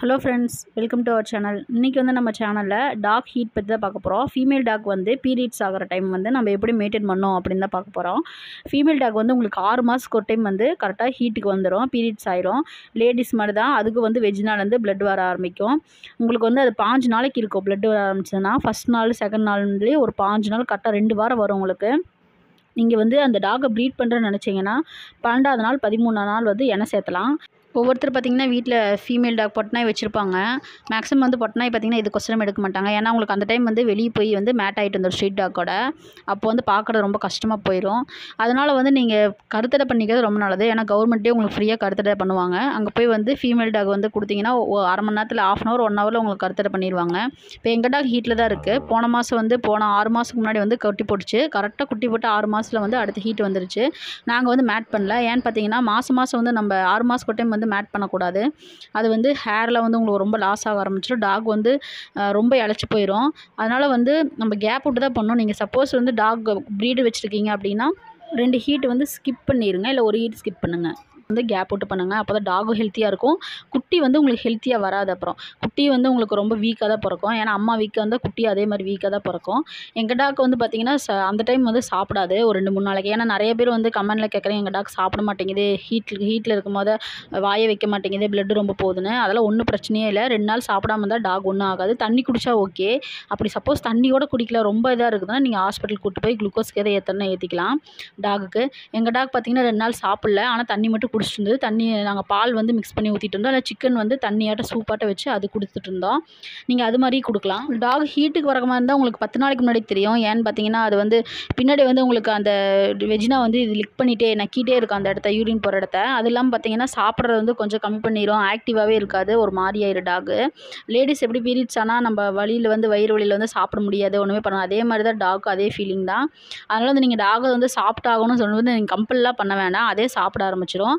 Hello friends welcome to our channel இன்றைக்கி வந்து நம்ம சேனலில் டாக் ஹீட் பற்றி தான் பார்க்க போகிறோம் ஃபீமேல் டாக் வந்து பீரியட்ஸ் ஆகிற டைம் வந்து நம்ம எப்படி மெயின்டைன் பண்ணோம் அப்படின்னு தான் பார்க்க போகிறோம் ஃபீமேல் டாக் வந்து உங்களுக்கு ஆறு மாதத்துக்கு ஒரு டைம் வந்து கரெக்டாக ஹீட்டுக்கு வந்துடும் பீரியட்ஸ் ஆயிரும். லேடிஸ் மாதிரி தான் அதுக்கு வந்து வெஜ் நாள்லேருந்து blood வர ஆரம்பிக்கும். உங்களுக்கு வந்து அது பாஞ்சு நாளைக்கு இருக்கும் பிளட் வர ஆரம்பிச்சதுன்னா ஃபஸ்ட் நாள் செகண்ட் நாள்லேயே ஒரு பாஞ்சு நாள் கரெக்டாக ரெண்டு வாரம் வரும் உங்களுக்கு. நீங்கள் வந்து அந்த டாகை ப்ரீட் பண்ணுறேன்னு நினச்சிங்கன்னா பன்னெண்டாவது நாள் பதிமூணாவது நாள் வந்து எண்ணெய் சேர்த்தலாம். ஒவ்வொருத்தர் பார்த்திங்கன்னா வீட்டில் ஃபீமேல் டாக் பொட்டனாய் வச்சுருப்பாங்க. மேக்ஸிமம் வந்து பொட்டனாய் பார்த்திங்கன்னா இது கொஸ்டினம் எடுக்க மாட்டாங்க. ஏன்னா உங்களுக்கு அந்த டைம் வந்து வெளியே போய் வந்து மேட் ஆகிட்டு வந்துடும் ஸ்ட்ரீட் டாக்கோட அப்போ வந்து பார்க்குறது ரொம்ப கஷ்டமாக போயிடும் அதனால் வந்து நீங்கள் கருத்தடை பண்ணிக்கிறது ரொம்ப நல்லது. ஏன்னா கவர்மெண்ட்டே உங்களுக்கு ஃப்ரீயாக கருத்தடை பண்ணுவாங்க. அங்கே போய் வந்து ஃபீமேல் டாக் வந்து கொடுத்தீங்கன்னா அரை மணி நேரத்தில் ஆஃப் அன் ஹவர் ஒன் ஹவரில் உங்களுக்கு கருத்தடை பண்ணிடுவாங்க இப்போ எங்கள் டாக் ஹீட்டில் தான் இருக்குது போன மாதம் வந்து போன ஆறு மாதத்துக்கு முன்னாடி வந்து குட்டி போட்டுச்சு. கரெக்டாக குட்டி போட்டு ஆறு மாதத்தில் வந்து அடுத்து ஹீட் வந்துருச்சு. நாங்கள் வந்து மேட் பண்ணல. ஏன்னு பார்த்தீங்கன்னா மாதம் மாதம் வந்து நம்ம ஆறு மாதம் டைம் வந்து மேட் பண்ணக்கூடாது. அது வந்து ஹேரில் வந்து உங்களுக்கு ரொம்ப லாஸ் ஆக ஆரம்பிச்சிடும். டாக் வந்து ரொம்ப இழைச்சி போயிடும் அதனால் வந்து நம்ம கேப் விட்டு தான் பண்ணணும். நீங்கள் சப்போஸ் வந்து டாக் ப்ரீடு வச்சுருக்கீங்க அப்படின்னா ரெண்டு ஹீட் வந்து ஸ்கிப் பண்ணிடுங்க இல்லை ஒரு ஹீட் ஸ்கிப் பண்ணுங்கள் வந்து கேப் விட்டு பண்ணுங்கள் அப்போ தான் டாகும் ஹெல்த்தியாக இருக்கும். குட்டி வந்து உங்களுக்கு ஹெல்த்தியாக வராது அப்புறம். குட்டி வந்து உங்களுக்கு ரொம்ப வீக்காக தான் பிறக்கும். ஏன்னா அம்மா வீக்காக இருந்தால் குட்டி அதே மாதிரி வீக்காக தான் பிறக்கும். எங்கள் டாக் வந்து பார்த்திங்கன்னா ச அந்த டைம் வந்து சாப்பிடாது. ஒரு ரெண்டு மூணு நாளைக்கு. ஏன்னா நிறைய பேர் வந்து கமெண்டில் கேட்குறேன் எங்கள் டாக் சாப்பிட மாட்டேங்குது. ஹீட்டில் ஹீட்டில் இருக்கும் போது வாயை வைக்க மாட்டேங்குது. blood ரொம்ப போகுதுன்னு. அதெல்லாம் ஒன்றும் பிரச்சனையே இல்லை. ரெண்டு நாள் சாப்பிடாம இருந்தால் டாக் ஒன்றும் ஆகாது. தண்ணி குடித்தா ஓகே அப்படி சப்போஸ் தண்ணியோட குடிக்கல. ரொம்ப இதாக இருக்குதுன்னா நீங்கள் ஹாஸ்பிட்டல் கூட்டு போய் குளுக்கோஸ்க்கு எதை ஏற்றணும் ஏற்றிக்கலாம் டாகுக்கு எங்கள் டாக் பார்த்தீங்கன்னா ரெண்டு நாள் சாப்பிடல. ஆனால் தண்ணி மட்டும் பிடிச்சிட்டு இருந்தது. தண்ணி நாங்கள் பால் வந்து மிக்ஸ் பண்ணி ஊற்றிட்டு இருந்தோம். இல்லை சிக்கன் வந்து தண்ணியாட்ட சூப்பாட்ட வச்சு அது கொடுத்துட்டு இருந்தோம். நீங்கள் அது மாதிரி கொடுக்கலாம். டாக் ஹீட்டுக்கு வர மாதிரி இருந்தால் உங்களுக்கு பத்து நாளைக்கு முன்னாடி தெரியும். ஏன்னு பார்த்தீங்கன்னா அது வந்து பின்னாடி வந்து உங்களுக்கு அந்த வெஜினா வந்து இது லிக் பண்ணிகிட்டே நக்கிட்டே இருக்கும் அந்த இடத்த யூரின் போகிற இடத்த. அது இல்லாமல் பார்த்தீங்கன்னா சாப்பிட்றது வந்து கொஞ்சம் கம்மி பண்ணிடும் ஆக்டிவாகவே இருக்காது. ஒரு மாதிரி ஆயிரும் டாகு லேடிஸ் எப்படி பீரியட்ஸ் ஆனால் நம்ம வழியில் வந்து வயிறு வழியில் வந்து சாப்பிட முடியாது. ஒன்றுமே பண்ணலாம் அதே மாதிரி தான் டாக் அதே ஃபீலிங் தான். அதனால் வந்து நீங்கள் டாகை வந்து சாப்பிட்டாகணும்னு சொல்லும்போது நீங்கள் கம்பல்லாம் பண்ண வேண்டாம் அதே சாப்பிட ஆரம்பிச்சிடும்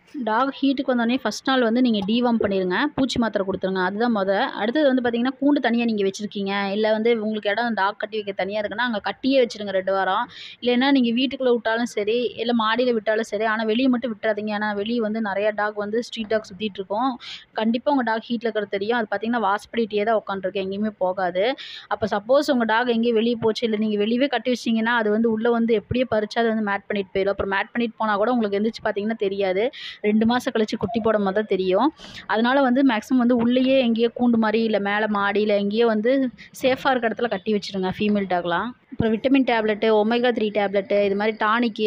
டாக் ஹீட்டுக்கு வந்தோடனே ஃபஸ்ட் நாள் வந்து நீங்கள் டிவம் பண்ணிடுங்க பூச்சி மாத்திரை கொடுத்துருங்க. அதுதான் முதல் அடுத்தது வந்து பார்த்தீங்கன்னா கூண்டு தனியாக நீங்கள் வச்சுருக்கீங்க. இல்லை வந்து உங்களுக்கு இடம் டாக் கட்டி வைக்க தனியாக இருக்குன்னா அங்கே கட்டியே வச்சுருங்க ரெண்டு வாரம். இல்லைன்னா நீங்கள் வீட்டுக்குள்ளே விட்டாலும் சரி இல்லை மாடியில் விட்டாலும் சரி ஆனால் வெளியே மட்டும் விட்டுறாதீங்க. ஏன்னா வெளியே வந்து நிறையா டாக் வந்து ஸ்ட்ரீட் டாக் சுற்றிட்டு இருக்கும். கண்டிப்பாக உங்கள் டாக் ஹீட்டில் இருக்கிறது தெரியும். அது பார்த்தீங்கன்னா வாசப்படிட்டே தான் உட்காந்துருக்கு எங்கேயுமே போகாது. அப்போ சப்போஸ் உங்கள் டாக் எங்கேயும் வெளியே போச்சு இல்லை நீங்கள் வெளியவே கட்டி வச்சிங்கன்னா அது வந்து உள்ளே வந்து எப்படியே பறிச்சு அது வந்து மேட் பண்ணிட்டு போயிடும். அப்புறம் மேட் பண்ணிட்டு போனால் கூட உங்களுக்கு எந்திரிச்சு பார்த்தீங்கன்னா தெரியாது. ரெண்டு மாதம் கழித்து குட்டி போடும் போது தான் தெரியும். அதனால் வந்து மேக்ஸிமம் வந்து உள்ளேயே எங்கேயோ கூண்டு மாதிரி இல்லை மேலே மாடியில் எங்கேயோ வந்து சேஃபாக இருக்க இடத்துல கட்டி வச்சுருங்க ஃபீமேல் டாக்லாம் அப்புறம் vitamin tablet omega three tablet இது மாதிரி டானிக்கு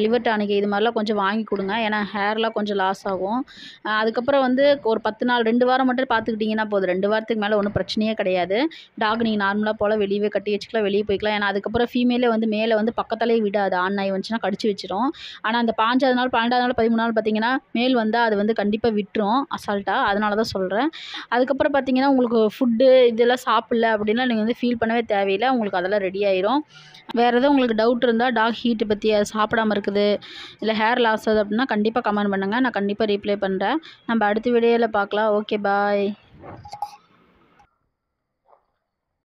லிவர் டானிக்கு இது மாதிரிலாம் கொஞ்சம் வாங்கி கொடுங்க. ஏன்னா ஹேர்லாம் கொஞ்சம் லாஸ் ஆகும். அதுக்கப்புறம் வந்து ஒரு பத்து நாள் ரெண்டு வாரம் மட்டும் பார்த்துக்கிட்டிங்கன்னா போதும். ரெண்டு வாரத்துக்கு மேலே ஒன்றும் பிரச்சனையே கிடையாது. டாக் நீங்கள் நார்மலாக போல் வெளியே கட்டி வச்சுக்கலாம் வெளியே போய்க்கலாம். ஏன்னா அதுக்கப்புறம் ஃபீமேலே வந்து மேலே வந்து பக்கத்துலேயே விடாது. ஆண் நாய் வந்துச்சுன்னா கடிச்சு வச்சிரும். ஆனால் அந்த பாஞ்சாவது நாள் பன்னெண்டாவது நாள் பதிமூணு நாள் பார்த்தீங்கன்னா மேல் வந்தால் அது வந்து கண்டிப்பாக விட்டுரும். அசால்ட்டாக அதனால தான் சொல்கிறேன் அதுக்கப்புறம் பார்த்தீங்கன்னா உங்களுக்கு ஃபுட்டு இதெல்லாம் சாப்பிடல அப்படின்னா நீங்கள் வந்து ஃபீல் பண்ணவே தேவையில்லை. உங்களுக்கு அதெல்லாம் ரெடி ஆயிரும். வேறு எதுவும் உங்களுக்கு டவுட் இருந்தால் டாக் ஹீட்டு பற்றி அது சாப்பிடாம இருக்குது இல்லை ஹேர் லாஸ் ஆகுது அப்படின்னா கண்டிப்பாக கமெண்ட் பண்ணுங்கள் நான் கண்டிப்பாக ரீப்ளை பண்ணுறேன் நம்ம அடுத்த வீடியோவில் பார்க்கலாம். Okay bye